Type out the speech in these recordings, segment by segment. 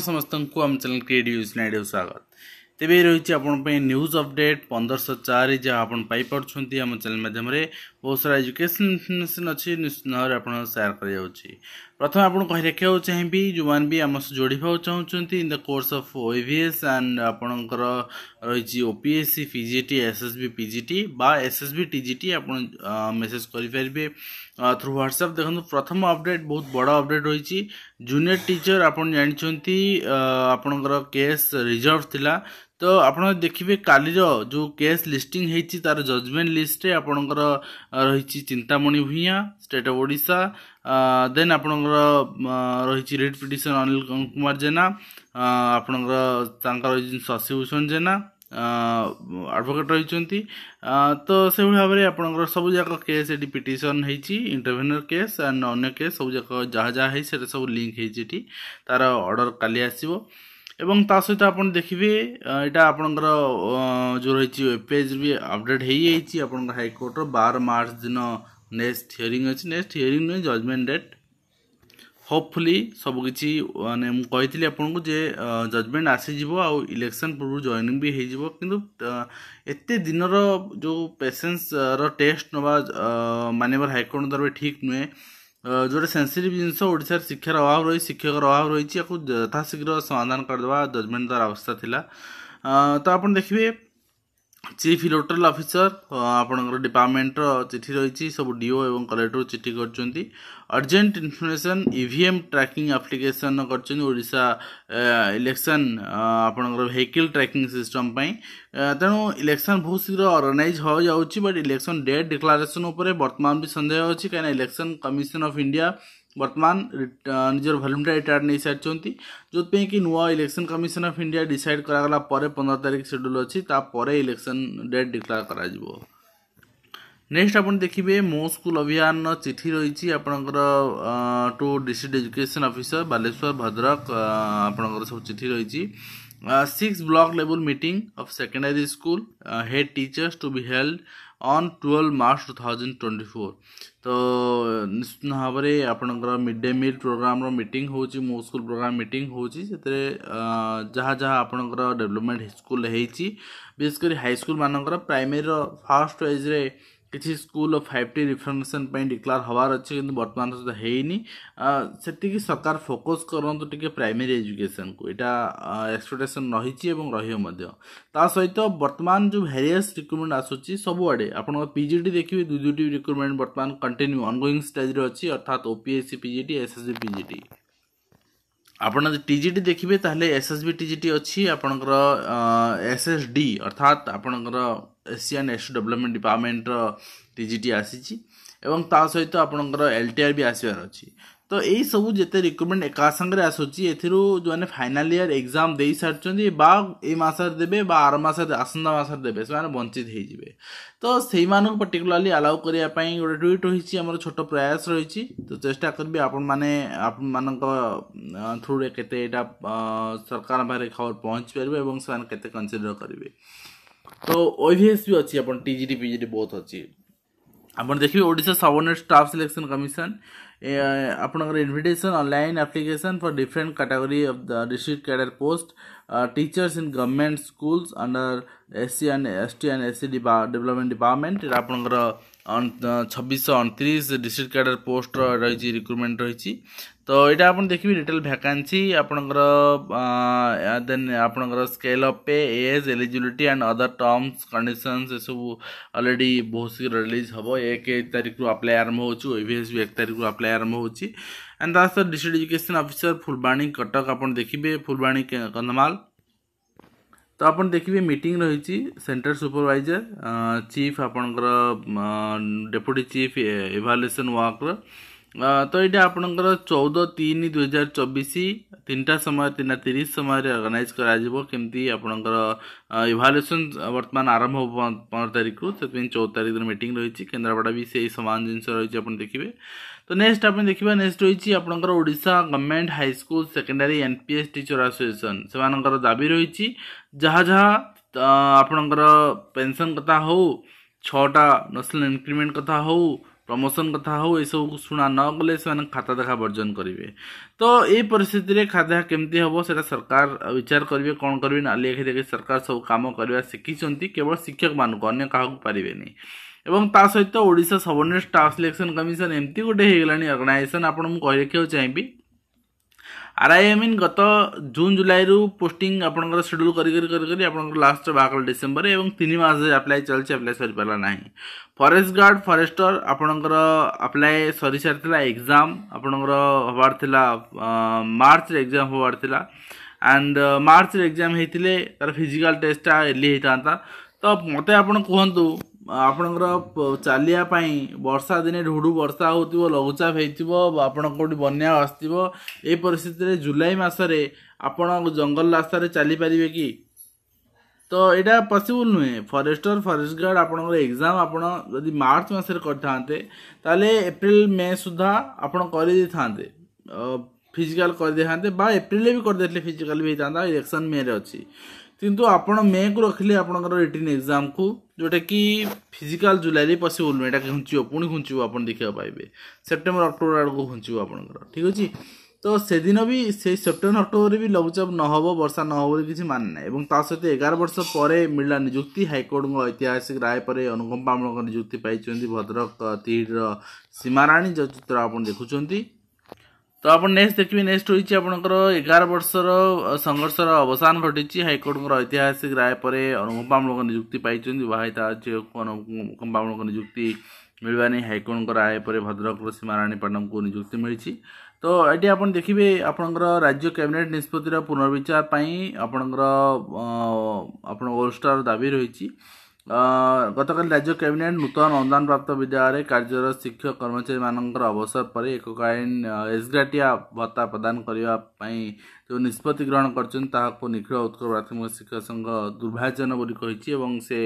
ଆପଣ ସମସ୍ତଙ୍କୁ ଆମ ଚ୍ୟାନେଲ୍ କ୍ରିଏଟ୍ ନ୍ୟୁଜ୍ ନାଇଡ଼କୁ ସ୍ୱାଗତ ତେବେ ଏ ରହିଛି ଆପଣଙ୍କ ପାଇଁ ନ୍ୟୁଜ୍ ଅପଡ଼େଟ୍ ପନ୍ଦରଶହ ଚାରି ଯାହା ଆପଣ ପାଇପାରୁଛନ୍ତି ଆମ ଚ୍ୟାନେଲ୍ ମାଧ୍ୟମରେ ବହୁତ ସାରା ଏଜୁକେସନ୍ ଇନଫର୍ମେସନ୍ ଅଛି ନିଶ୍ଚିତ ଭାବରେ ଆପଣଙ୍କ ସେୟାର କରାଯାଉଛି ପ୍ରଥମେ ଆପଣଙ୍କୁ କହି ରଖିବାକୁ ଚାହିଁବି ଯେଉଁମାନେ ବି ଆମ ସହ ଯୋଡ଼ିବାକୁ ଚାହୁଁଛନ୍ତି in the course of OAVS and ଆପଣଙ୍କର ରହିଛି ଓପିଏସ୍ସି ପିଜିଟି ଏସ୍ଏସ୍ବି ପିଜିଟି ବା ଏସ୍ଏସ୍ବି ଟିଜିଟି ଆପଣ ମେସେଜ୍ କରିପାରିବେ ଥ୍ରୁ ହ୍ୱାଟ୍ସଆପ୍ ଦେଖନ୍ତୁ ପ୍ରଥମ ଅପଡ଼େଟ୍ ବହୁତ ବଡ଼ ଅପଡ଼େଟ୍ ରହିଛି ଜୁନିୟର ଟିଚର୍ ଆପଣ ଜାଣିଛନ୍ତି ଆପଣଙ୍କର କେସ୍ ରିଜର୍ଭ ଥିଲା ତ ଆପଣ ଦେଖିବେ କାଲିର ଯେଉଁ କେସ୍ ଲିଷ୍ଟିଂ ହେଇଛି ତାର ଜଜମେଣ୍ଟ ଲିଷ୍ଟରେ ଆପଣଙ୍କର ରହିଛି Chintamani Bhuyan state of Odisha then ଆପଣଙ୍କର ରହିଛି ରିଟ୍ ପିଟିସନ୍ ଅନିଲ କୁମାର ଜେନା ଆପଣଙ୍କର ତାଙ୍କର ଶଶିଭୂଷଣ ଜେନା ଆଡ଼ଭୋକେଟ୍ ରହିଛନ୍ତି ତ ସେଭଳି ଭାବରେ ଆପଣଙ୍କର ସବୁଯାକ କେସ୍ ଏଠି ପିଟିସନ୍ ହେଇଛି ଇଣ୍ଟରଭେନର୍ କେସ୍ ଆଣ୍ଡ ଅନ୍ୟ କେସ୍ ସବୁଯାକ ଯାହା ଯାହା ହେଇଛି ସେଇଟା ସବୁ ଲିଙ୍କ୍ ହେଇଛି ଏଠି ତାର ଅର୍ଡ଼ର କାଲି ଆସିବ ଏବଂ ତା ସହିତ ଆପଣ ଦେଖିବେ ଏଇଟା ଆପଣଙ୍କର ଯେଉଁ ରହିଛି ୱେବ୍ ପେଜ୍ ବି ଅପଡ଼େଟ୍ ହେଇଯାଇଛି ଆପଣଙ୍କ ହାଇକୋର୍ଟର ବାର ମାର୍ଚ୍ଚ ଦିନ ନେକ୍ସଟ ହିୟରିଂ ଅଛି ନେକ୍ସଟ ହିୟରିଂ ନୁହେଁ ଜଜମେଣ୍ଟ ଡେଟ୍ ହୋପ୍ଫୁଲି ସବୁକିଛି ମାନେ ମୁଁ କହିଥିଲି ଆପଣଙ୍କୁ ଯେ ଜଜମେଣ୍ଟ ଆସିଯିବ ଆଉ ଇଲେକ୍ସନ୍ ପୂର୍ବରୁ ଜଏନିଂ ବି ହେଇଯିବ କିନ୍ତୁ ଏତେ ଦିନର ଯେଉଁ ପେସେନ୍ସର ଟେଷ୍ଟ ନେବା ମାନ୍ୟବର ହାଇକୋର୍ଟଙ୍କ ବି ଠିକ୍ ନୁହେଁ ଯେଉଁଟା ସେନ୍ସିଟିଭ୍ ଜିନିଷ ଓଡ଼ିଶାରେ ଶିକ୍ଷାର ଅଭାବ ରହିଛି ଶିକ୍ଷକର ଅଭାବ ରହିଛି ୟାକୁ ଯଥାଶୀଘ୍ର ସମାଧାନ କରିଦେବା ଜଜମେଣ୍ଟ ଦ୍ୱାରା ଆବଶ୍ୟକ ଥିଲା ତ ଆପଣ ଦେଖିବେ ଚିଫ୍ ଇଲେକ୍ଟ୍ରାଲ ଅଫିସର ଆପଣଙ୍କର ଡିପାର୍ଟମେଣ୍ଟର ଚିଠି ରହିଛି ସବୁ ଡିଓ ଏବଂ କଲେକ୍ଟର ଚିଠି କରିଛନ୍ତି urgent information E V M tracking application କରିଛନ୍ତି ଓଡ଼ିଶା ଇଲେକ୍ସନ୍ ଆପଣଙ୍କର ଭେହିକିଲ୍ ଟ୍ରାକିଂ ସିଷ୍ଟମ୍ ପାଇଁ ତେଣୁ ଇଲେକ୍ସନ୍ ବହୁତ ଶୀଘ୍ର ଅର୍ଗାନାଇଜ୍ ହୋଇଯାଉଛି ବଟ୍ ଇଲେକ୍ସନ୍ ଡେଟ୍ ଡିକ୍ଲାରେସନ୍ ଉପରେ ବର୍ତ୍ତମାନ ବି ସନ୍ଦେହ ଅଛି କାହିଁକିନା ଇଲେକ୍ସନ୍ କମିଶନ୍ ଅଫ୍ ଇଣ୍ଡିଆ ବର୍ତ୍ତମାନ ନିଜର ଭଲ୍ୟୁମ୍ଟା ରିଟାୟାର୍ଡ଼ ନେଇସାରିଛନ୍ତି ଯେଉଁଥିପାଇଁକି ନୂଆ election commission of India decide କରାଗଲା ପରେ ପନ୍ଦର ତାରିଖ ସେଡ୍ୟୁଲ୍ ଅଛି ତାପରେ ଇଲେକ୍ସନ୍ ଡେଟ୍ ଡିକ୍ଲାର କରାଯିବ ନେକ୍ସଟ ଆପଣ ଦେଖିବେ ମୋ ସ୍କୁଲ ଅଭିଯାନର ଚିଠି ରହିଛି ଆପଣଙ୍କର to district education officer Balasore Bhadrak ଆପଣଙ୍କର ସବୁ ଚିଠି ରହିଛି six Uh, level block level secondary school head teachers to be held to twelve March to 12 twenty four तो निश्चित भाव में आपणकर mid day meal program meeting हो मो स्कूल प्रोग्राम मीट हो जहाँ जहाँ आपणकर डेभलपमेंट स्कूल होशेष हाई स्कूल मानकर प्राइमेरी फास्ट व्वेज କିଛି ସ୍କୁଲ ଫାଇଭ୍ ଟି ରିଫର୍ମେସନ୍ ପାଇଁ ଡିକ୍ଲାର ହେବାର ଅଛି କିନ୍ତୁ ବର୍ତ୍ତମାନ ସୁଦ୍ଧା ହେଇନି ସେତିକି ସରକାର ଫୋକସ୍ କରନ୍ତୁ ଟିକେ ପ୍ରାଇମେରୀ ଏଜୁକେସନ୍କୁ ଏଇଟା ଏକ୍ସପେକ୍ଟେସନ୍ ରହିଛି ଏବଂ ରହିବ ମଧ୍ୟ ତା ସହିତ ବର୍ତ୍ତମାନ ଯେଉଁ ଭେରିୟସ୍ ରିକ୍ରୁଟମେଣ୍ଟ ଆସୁଛି ସବୁଆଡ଼େ ଆପଣଙ୍କ ପି ଜି ଟି ଦେଖିବେ ଦୁଇ ଦୁଇଟି ରିକ୍ରୁଟମେଣ୍ଟ ବର୍ତ୍ତମାନ କଣ୍ଟିନ୍ୟୁ ଅନଗୋଇଂ ଷ୍ଟେଜ୍ରେ ଅଛି ଅର୍ଥାତ୍ O P S C P G T S S C P G T ଆପଣ ଯଦି ଟିଜିଟି ଦେଖିବେ ତାହେଲେ ଏସ୍ ଏସ୍ ବି ଟିଜିଟି ଅଛି ଆପଣଙ୍କର ଏସ୍ ଏସ୍ ଡି ଅର୍ଥାତ୍ ଆପଣଙ୍କର ଏସିଆନ୍ ଏସ୍ ଡେଭଲପମେଣ୍ଟ ଡିପାର୍ଟମେଣ୍ଟର ଟି ଆସିଛି ଏବଂ ତା ସହିତ ଆପଣଙ୍କର ଏଲ୍ ଟି ଆର୍ ବି ଆସିବାର ଅଛି ତ ଏହିସବୁ ଯେତେ ରିକ୍ରୁଟମେଣ୍ଟ ଏକା ସାଙ୍ଗରେ ଆସୁଛି ଏଥିରୁ ଯେଉଁମାନେ ଫାଇନାଲ୍ ଇୟର୍ ଏକ୍ଜାମ୍ ଦେଇସାରିଛନ୍ତି ବା ଏଇ ମାସରେ ଦେବେ ବା ଆର ମାସରେ ଆସନ୍ତା ମାସରେ ଦେବେ ସେମାନେ ବଞ୍ଚିତ ହେଇଯିବେ ତ ସେଇମାନଙ୍କୁ ପର୍ଟିକୁଲାର୍ଲି ଆଲାଉ କରିବା ପାଇଁ ଗୋଟେ ଟ୍ୱିଟ୍ ରହିଛି ଆମର ଛୋଟ ପ୍ରୟାସ ରହିଛି ତ ଚେଷ୍ଟା କରିବି ଆପଣମାନେ ଆପଣମାନଙ୍କ ଥ୍ରୁରେ କେତେ ଏଇଟା ସରକାରଙ୍କ ପାଖରେ ଖବର ପହଞ୍ଚି ପାରିବେ ଏବଂ ସେମାନେ କେତେ କନସିଡ଼ର କରିବେ ତ ଓଭିଏସ୍ ବି ଅଛି ଆପଣ ଟିଜିଟି ପିଜିଟି ବହୁତ ଅଛି ଆପଣ ଦେଖିବେ Odisha subordinate staff selection commission ଆପଣଙ୍କର invitation online application for different category of the district cadre post teachers in government schools under S C and S T and S C development department ଆପଣଙ୍କର छब्स अणतीस district cadre post रही recruitment रही तो यहाँ आप देखिए डिटेल भैकान्सी आपणकर आपणकर scale of pay age eligibility and other terms condition ये सब अलरेडी बहुत शीघ्र रिलीज हम एक तारीख रु आप्लाय आरंभ हो एक तारीख रू आप्लाय आरंभ होंड तर district education officer Phulbani Cuttack आप देखिए फुलवाणी कंधमाल ତ ଆପଣ ଦେଖିବେ ମିଟିଂ ରହିଛି ସେଣ୍ଟର ସୁପରଭାଇଜର ଚିଫ୍ ଆପଣଙ୍କର ଡେପୁଟି ଚିଫ୍ ଇଭାଲୁଏସନ୍ ୱାର୍କର ତ ଏଇଟା ଆପଣଙ୍କର ଚଉଦ ତିନି ଦୁଇ ହଜାର ଚବିଶ ତିନିଟା ସମୟ ତିନିଟା ତିରିଶ ସମୟରେ ଅର୍ଗାନାଇଜ୍ କରାଯିବ କେମିତି ଆପଣଙ୍କର ଇଭାଲୁଏସନ୍ ବର୍ତ୍ତମାନ ଆରମ୍ଭ ହେବ ପନ୍ଦର ତାରିଖରୁ ସେଥିପାଇଁ ଚଉଦ ତାରିଖରେ ମିଟିଂ ରହିଛି କେନ୍ଦ୍ରାପଡ଼ା ବି ସେଇ ସମାନ ଜିନିଷ ରହିଛି ଆପଣ ଦେଖିବେ ତ ନେକ୍ସଟ ଆପଣ ଦେଖିବା ନେକ୍ସଟ ରହିଛି ଆପଣଙ୍କର Odisha government high school secondary N P S teacher association ସେମାନଙ୍କର ଦାବି ରହିଛି ଯାହା ଯାହା ଆପଣଙ୍କର ପେନ୍ସନ୍ କଥା ହେଉ ଛଅଟା ନ୍ୟାସନାଲ୍ ଇନକ୍ରିମେଣ୍ଟ କଥା ହେଉ ପ୍ରମୋସନ୍ କଥା ହେଉ ଏସବୁ ଶୁଣା ନ ଗଲେ ସେମାନେ ଖାତା ଦେଖା ବର୍ଜନ କରିବେ ତ ଏଇ ପରିସ୍ଥିତିରେ ଖାତା କେମିତି ହେବ ସେଇଟା ସରକାର ବିଚାର କରିବେ କ'ଣ କରିବେ ନାଲି ଆଖି ଦେଖି ସରକାର ସବୁ କାମ କରିବା ଶିଖିଛନ୍ତି କେବଳ ଶିକ୍ଷକମାନଙ୍କୁ ଅନ୍ୟ କାହାକୁ ପାରିବେନି ଏବଂ ତା ସହିତ ଓଡ଼ିଶା ସବର୍ଣ୍ଣେସ୍ ଟାସ୍କ ସିଲେକ୍ସନ୍ କମିଶନ୍ ଏମିତି ଗୋଟେ ହେଇଗଲାଣି ଅର୍ଗାନାଇଜେସନ୍ ଆପଣ ମୁଁ କହି ରଖିବାକୁ ଚାହିଁବି आर आई मिन गत जून जुलाई रु पोस्टिंग आपंकर सेड्यूल कर लास्ट बाहर डिसेम्बर और तीन मस आप्लाय चलती आप्लाय सरी पारा ना फरेस्ट गार्ड फरेस्टर आपंकर आप्लाय सरी सारी एक्जाम आपंकर हबार मार्च एक्जाम हबार था एंड मार्च एक्जाम होते तार फिजिकाल टेस्टा एर्ली होता तो मत आप कहतु ଆପଣଙ୍କର ଚାଲିବା ପାଇଁ ବର୍ଷା ଦିନେ ଢୁଢ଼ୁ ବର୍ଷା ହେଉଥିବ ଲଘୁଚାପ ହେଇଥିବ ଆପଣ କେଉଁଠି ବନ୍ୟା ଆସିଥିବ ଏ ପରିସ୍ଥିତିରେ ଜୁଲାଇ ମାସରେ ଆପଣ ଜଙ୍ଗଲ ରାସ୍ତାରେ ଚାଲିପାରିବେ କି ତ ଏଇଟା ପସିବୁଲ୍ ନୁହେଁ ଫରେଷ୍ଟର ଫରେଷ୍ଟ ଗାର୍ଡ଼ ଆପଣଙ୍କର ଏକ୍ଜାମ୍ ଆପଣ ଯଦି ମାର୍ଚ୍ଚ ମାସରେ କରିଥାନ୍ତେ ତାହେଲେ ଏପ୍ରିଲ ମେ ସୁଦ୍ଧା ଆପଣ କରିଦେଇଥାନ୍ତେ ଫିଜିକାଲ୍ କରିଦେଇଥାନ୍ତେ ବା ଏପ୍ରିଲରେ ବି କରିଦେଇଥିଲେ ଫିଜିକାଲ୍ ବି ହେଇଥାନ୍ତା ଇଲେକ୍ସନ୍ ମେରେ ଅଛି କିନ୍ତୁ ଆପଣ ମେ'କୁ ରଖିଲେ ଆପଣଙ୍କର ରିଟିନ୍ ଏକ୍ଜାମ୍କୁ ଯେଉଁଟାକି ଫିଜିକାଲ୍ ଜୁଲାଇରେ ପସିବୁଲ୍ ନୁହେଁ ଏଇଟା ଘୁଞ୍ଚିବ ପୁଣି ଘୁଞ୍ଚିବ ଆପଣ ଦେଖିବାକୁ ପାଇବେ ସେପ୍ଟେମ୍ବର ଅକ୍ଟୋବର ଆଡ଼କୁ ଘୁଞ୍ଚିବ ଆପଣଙ୍କର ଠିକ୍ ଅଛି ତ ସେଦିନ ବି ସେଇ ସେପ୍ଟେମ୍ବର ଅକ୍ଟୋବରରେ ବି ଲଘୁଚାପ ନହେବ ବର୍ଷା ନହେବ ବୋଲି କିଛି ମାନେ ନାହିଁ ଏବଂ ତା ସହିତ ଏଗାର ବର୍ଷ ପରେ ମିଳିଲା ନିଯୁକ୍ତି ହାଇକୋର୍ଟଙ୍କ ଐତିହାସିକ ରାୟ ପରେ ଅନୁକମ୍ପାମୂଳକ ନିଯୁକ୍ତି ପାଇଛନ୍ତି ଭଦ୍ରକ ତିହିଡ଼ିର ସୀମାରାଣୀ ଯେଉଁ ଚିତ୍ର ଆପଣ ଦେଖୁଛନ୍ତି ତ ଆପଣ ନେକ୍ସଟ ଦେଖିବେ ନେକ୍ସଟ ହୋଇଛି ଆପଣଙ୍କର ଏଗାର ବର୍ଷର ସଂଘର୍ଷର ଅବସାନ ଘଟିଛି ହାଇକୋର୍ଟଙ୍କର ଐତିହାସିକ ରାୟ ପରେ ଅନୁକମ୍ପାମୂଳକ ନିଯୁକ୍ତି ପାଇଛନ୍ତି ବିବାହିତ ଝିଅକୁ ଅନୁକମ୍ପାମୂଳକ ନିଯୁକ୍ତି ମିଳିବାନି ହାଇକୋର୍ଟଙ୍କ ରାୟ ପରେ ଭଦ୍ରକର ସୀମାରାଣୀ ପାଣ୍ଡଙ୍କୁ ନିଯୁକ୍ତି ମିଳିଛି ତ ଏଠି ଆପଣ ଦେଖିବେ ଆପଣଙ୍କର ରାଜ୍ୟ କ୍ୟାବିନେଟ୍ ନିଷ୍ପତ୍ତିର ପୁନର୍ବିଚାର ପାଇଁ ଆପଣଙ୍କର ଆପଣ ଓଲଷ୍ଟାର ଦାବି ରହିଛି গতকাল রাজ্য ক্যাবিনেট নূতন অনুদান প্রাপ্ত বিদ্যালয়ে কার্যরত শিক্ষক কর্মচারী মানকর অবসর পরে এককালীন এসগ্রাটিয়া ভত্তা প্রদান করা ଯେଉଁ ନିଷ୍ପତ୍ତି ଗ୍ରହଣ କରିଛନ୍ତି ତାହାକୁ ନିଖିଳ ଉତ୍କଳ ପ୍ରାଥମିକ ଶିକ୍ଷା ସଂଘ ଦୁର୍ଭାଗ୍ୟଜନ ବୋଲି କହିଛି ଏବଂ ସେ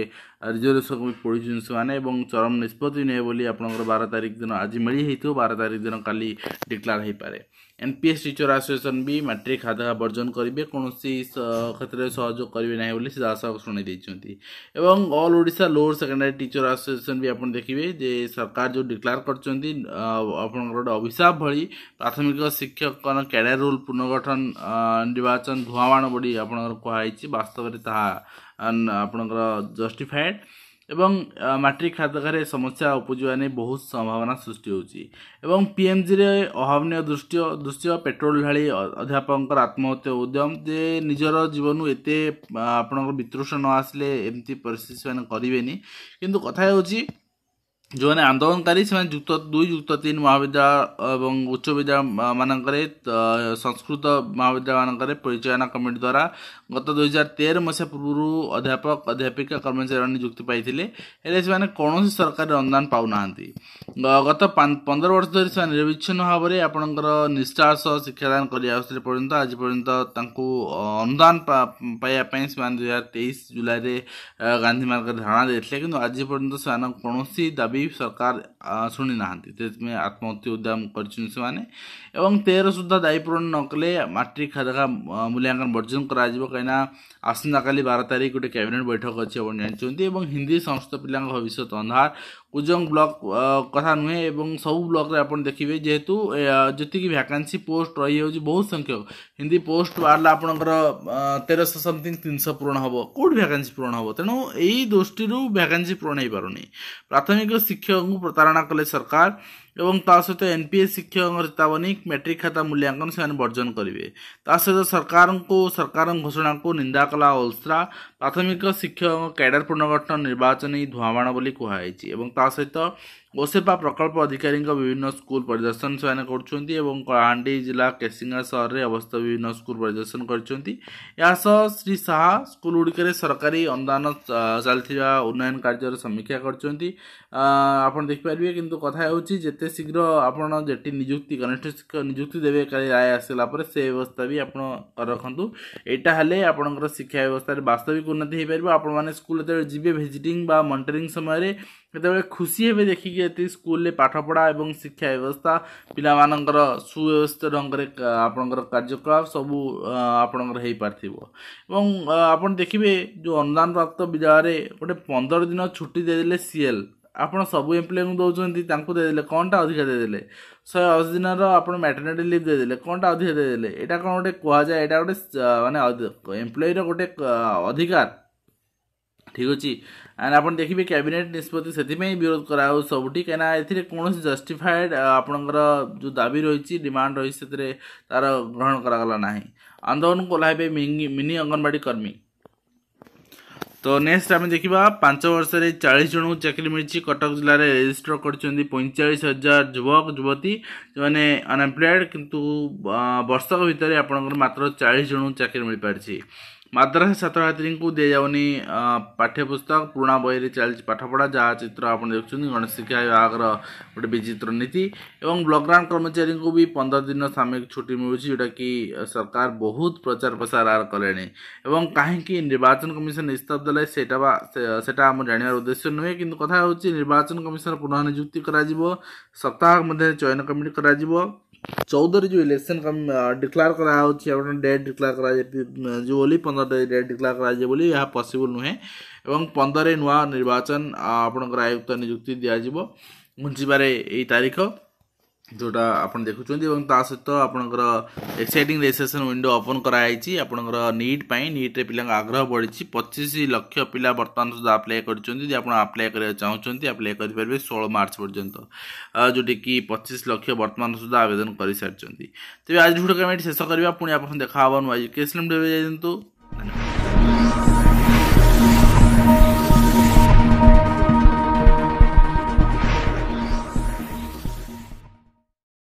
ରିଜର୍ଭେସନ ବି ପଢ଼ିଛନ୍ତି ସେମାନେ ଏବଂ ଚରମ ନିଷ୍ପତ୍ତି ନେବେ ବୋଲି ଆପଣଙ୍କର ବାର ତାରିଖ ଦିନ ଆଜି ମିଳି ହେଇଥିବ ବାର ତାରିଖ ଦିନ କାଲି ଡିକ୍ଲାର ହେଇପାରେ N P S teacher association ବି ମାଟ୍ରିକ୍ ଆଧାର ବର୍ଜନ କରିବେ କୌଣସି କ୍ଷେତ୍ରରେ ସହଯୋଗ କରିବେ ନାହିଁ ବୋଲି ସିଧାସଳଖ ଶୁଣାଇ ଦେଇଛନ୍ତି ଏବଂ all Odisha lower secondary teacher association ବି ଆପଣ ଦେଖିବେ ଯେ ସରକାର ଯେଉଁ ଡିକ୍ଲାର କରିଛନ୍ତି ଆପଣଙ୍କର ଗୋଟେ ଅଭିଶାପ ଭଳି ପ୍ରାଥମିକ ଶିକ୍ଷକଙ୍କ କ୍ୟାରିୟର ରୁଲ୍ ପୁନର୍ଗଠନ ନିର୍ବାଚନ ଧୂଆଁବାଣ ବୋଲି ଆପଣଙ୍କର କୁହାହେଇଛି ବାସ୍ତବରେ ତାହା ଆପଣଙ୍କର ଜଷ୍ଟିଫାଏଡ଼୍ ଏବଂ ମାଟ୍ରିକ ଖାତକାରେ ସମସ୍ୟା ଉପୁଜିବା ନେଇ ବହୁତ ସମ୍ଭାବନା ସୃଷ୍ଟି ହେଉଛି ଏବଂ ପିଏମ୍ଜିରେ ଅଭାବନୀୟ ଦୃଷ୍ଟି ଦୃଶ୍ୟ ପେଟ୍ରୋଲ ଢାଳି ଅଧ୍ୟାପକଙ୍କର ଆତ୍ମହତ୍ୟା ଉଦ୍ୟମ ଯେ ନିଜର ଜୀବନରୁ ଏତେ ଆପଣଙ୍କର ବିତୃଷ୍ଣ ନ ଆସିଲେ ଏମିତି ପରିସ୍ଥିତି ସେମାନେ କରିବେନି କିନ୍ତୁ କଥା ହେଉଛି जो मैंने आंदोलनकारी से युक्त दुई युक्त तीन महाविद्यालय और उच्च विद्यालय मानक संस्कृत महाविद्यालय मानक परिचालना कमिटी द्वारा गत दुई हजार तेर मसीहा पूर्व अध्यापक अध्यापिका कर्मचारी युक्ति पाई से कौन सी सरकार अनुदान पा ना गत पंदर वर्ष धरी से निरविच्छिन्न भाव में आपंकर निष्ठार सह शिक्षादान कर आज पर्यटन अनुदान पाइबापी से दुई हजार तेईस जुलाई में गांधी मार्ग धारणा देते कि आज पर्यटन से कौन दबी ସରକାର ଶୁଣିନାହାନ୍ତି ନାହାନ୍ତି ସେଥିପାଇଁ ଆତ୍ମହତ୍ୟା ଉଦ୍ୟମ କରିଛନ୍ତି ସେମାନେ ଏବଂ ତେର ସୁଦ୍ଧା ଦାୟୀ ପୂରଣ ନକଲେ ମାଟ୍ରିକ୍ ଖାତା ମୂଲ୍ୟାଙ୍କନ ବର୍ଜନ କରାଯିବ କାହିଁକିନା ଆସନ୍ତାକାଲି ବାର ତାରିଖ ଗୋଟେ କ୍ୟାବିନେଟ୍ ବୈଠକ ଅଛି ଆପଣ ଜାଣିଛନ୍ତି ଏବଂ ହିନ୍ଦୀ ସମସ୍ତ ପିଲାଙ୍କ ଭବିଷ୍ୟତ ଅନ୍ଧାର कुजंग ब्लक कथा नुहे और सब ब्लक देखिए जेहेतु जी भैकान्सी पोस्ट रही बहुत संख्यक हिंदी पोस्ट बाहर आपर तेरश समथिंग तीन सौ पूरण हम कौट भैकान्सी पूरण हम तेणु यही दृष्टि भैकान्सी पूरण हो पार नहीं प्राथमिक शिक्षक को प्रतारणा कले सरकार ଏବଂ ତା ସହିତ ଏନ୍ ପି ଏସ୍ ଶିକ୍ଷକଙ୍କର ଚେତାବନୀ ମେଟ୍ରିକ୍ ଖାତା ମୂଲ୍ୟାଙ୍କନ ସେମାନେ ବର୍ଜନ କରିବେ ତା ସହିତ ସରକାରଙ୍କୁ ସରକାରଙ୍କ ଘୋଷଣାକୁ ନିନ୍ଦା କଲା ଓଲସ୍ରା ପ୍ରାଥମିକ ଶିକ୍ଷକଙ୍କ କ୍ୟାଡର ପୁନର୍ଗଠନ ନିର୍ବାଚନୀ ଧୂଆଁବାଣ ବୋଲି କୁହାଯାଇଛି ଏବଂ ତା ସହିତ गोसेपा प्रकल्प अधिकारी विभिन्न स्कूल परिदर्शन से करहां जिला केसींगा सहर में अवस्थित विभिन्न स्कूल परिदर्शन श्री करकूल गुड़िक सरकारी अनुदान चलता उन्नयन कार्यर समीक्षा कर देखिपर कि कथा होते शीघ्र आपत निजुक्ति कनिष्ठ शिक्षक निजुक्ति देवे राय आसापर से व्यवस्था भी आपड़ रखु यहाँ हेल्ले आपंकर शिक्षा व्यवस्था वास्तविक उन्नति हो पार आप स्कूल जब भिजिटिंग मनिटरी समय जो खुशी हे देखिए ଏତିକି ସ୍କୁଲରେ ପାଠପଢ଼ା ଏବଂ ଶିକ୍ଷା ବ୍ୟବସ୍ଥା ପିଲାମାନଙ୍କର ସୁବ୍ୟବସ୍ଥିତ ଢଙ୍ଗରେ ଆପଣଙ୍କର କାର୍ଯ୍ୟକଳାପ ସବୁ ଆପଣଙ୍କର ହେଇପାରିଥିବ ଏବଂ ଆପଣ ଦେଖିବେ ଯେଉଁ ଅନୁଦାନ ପ୍ରାପ୍ତ ବିଦ୍ୟାଳୟରେ ଗୋଟେ ପନ୍ଦର ଦିନ ଛୁଟି ଦେଇଦେଲେ ସିଏଲ୍ ଆପଣ ସବୁ ଏମ୍ପ୍ଲୟଙ୍କୁ ଦେଉଛନ୍ତି ତାଙ୍କୁ ଦେଇଦେଲେ କ'ଣଟା ଅଧିକା ଦେଇଦେଲେ ଶହେ ଅଶୀ ଦିନର ଆପଣ ମ୍ୟାଟର୍ନିଟି ଲିଭ୍ ଦେଇଦେଲେ କ'ଣଟା ଅଧିକା ଦେଇଦେଲେ ଏଇଟା କ'ଣ ଗୋଟେ କୁହାଯାଏ ଏଇଟା ଗୋଟେ ମାନେ ଏମ୍ପ୍ଲୟିର ଗୋଟେ ଅଧିକାର ଠିକ୍ ଅଛି ଆପଣ ଦେଖିବେ କ୍ୟାବିନେଟ୍ ନିଷ୍ପତ୍ତି ସେଥିପାଇଁ ବିରୋଧ କରାହେଉ ସବୁଠି କାହିଁକିନା ଏଥିରେ କୌଣସି ଜଷ୍ଟିଫାଏଡ୍ ଆପଣଙ୍କର ଯେଉଁ ଦାବି ରହିଛି ଡିମାଣ୍ଡ ରହିଛି ସେଥିରେ ତା'ର ଗ୍ରହଣ କରାଗଲା ନାହିଁ ଆନ୍ଦୋଳନକୁ ଓହ୍ଲାଇବେ ମିନି ଅଙ୍ଗନବାଡ଼ି କର୍ମୀ ତ ନେକ୍ସଟ ଆମେ ଦେଖିବା ପାଞ୍ଚ ବର୍ଷରେ ଚାଳିଶ ଜଣଙ୍କୁ ଚାକିରି ମିଳିଛି କଟକ ଜିଲ୍ଲାରେ ରେଜିଷ୍ଟର କରିଛନ୍ତି ପଇଁଚାଳିଶ ହଜାର ଯୁବକ ଯୁବତୀ ଯେଉଁମାନେ ଅନଏମ୍ପ୍ଲଏଡ଼୍ କିନ୍ତୁ ବର୍ଷକ ଭିତରେ ଆପଣଙ୍କର ମାତ୍ର ଚାଳିଶ ଜଣଙ୍କୁ ଚାକିରି ମିଳିପାରିଛି मद्रास छात्र छात्री को दिजाऊन पाठ्यपुस्तक पुराणा बहरी चली पाठपढ़ा जहाँ चित्र आप देखते गणेश शिक्षा विभाग गोटे विचित्र नीति और ब्लग्रांड कर्मचारी को भी पंदर दिन सामयिक छुट्टी मिलूँ जोटा कि सरकार बहुत प्रचार प्रसार आर कले कहीं निर्वाचन कमिशन इस्तफ दे से आम जानवर उद्देश्य नुहे कि कथ निर्वाचन कमिशन पुनः निजुक्ति सप्ताह मध्य चयन कमिटी हो ଚଉଦରେ ଯେଉଁ ଇଲେକ୍ସନ୍ ଡିକ୍ଲାର୍ କରାହେଉଛି ଆପଣ ଡେଟ୍ ଡିକ୍ଲାର୍ କରାଯାଇ ଯେଉଁ ବୋଲି ପନ୍ଦରରେ ଡେଟ୍ ଡିକ୍ଲାର୍ କରାଯାଏ ବୋଲି ଏହା ପସିବୁଲ୍ ନୁହେଁ ଏବଂ ପନ୍ଦରରେ ନୂଆ ନିର୍ବାଚନ ଆପଣଙ୍କର ଆୟୁକ୍ତ ନିଯୁକ୍ତି ଦିଆଯିବ ଘୁଞ୍ଚିବାରେ ଏଇ ତାରିଖ ଯେଉଁଟା ଆପଣ ଦେଖୁଛନ୍ତି ଏବଂ ତା ସହିତ ଆପଣଙ୍କର ଏକ୍ସାଇଟିଂ ରେଜିଷ୍ଟ୍ରେସନ୍ ୱିଣ୍ଡୋ ଓପନ୍ କରାଯାଇଛି ଆପଣଙ୍କର ନିଟ୍ ପାଇଁ ନିଟ୍ରେ ପିଲାଙ୍କ ଆଗ୍ରହ ବଢ଼ିଛି ପଚିଶ ଲକ୍ଷ ପିଲା ବର୍ତ୍ତମାନ ସୁଦ୍ଧା ଆପ୍ଲାଏ କରିଛନ୍ତି ଯଦି ଆପଣ ଆପ୍ଲାଏ କରିବାକୁ ଚାହୁଁଛନ୍ତି ଆପ୍ଲାଏ କରିପାରିବେ ଷୋହଳ ମାର୍ଚ୍ଚ ପର୍ଯ୍ୟନ୍ତ ଯେଉଁଟାକି ପଚିଶ ଲକ୍ଷ ବର୍ତ୍ତମାନ ସୁଦ୍ଧା ଆବେଦନ କରିସାରିଛନ୍ତି ତେବେ ଆଜି ଭିଡ଼ିଓ କମେଣ୍ଟ ଶେଷ କରିବା ପୁଣି ଆପଣଙ୍କୁ ଦେଖା ହେବ ନୂଆ ଏଜୁକେସନ୍ ଭିଡ଼ିଓରେ ଯାଇନ୍ତୁ ଧନ୍ୟବାଦ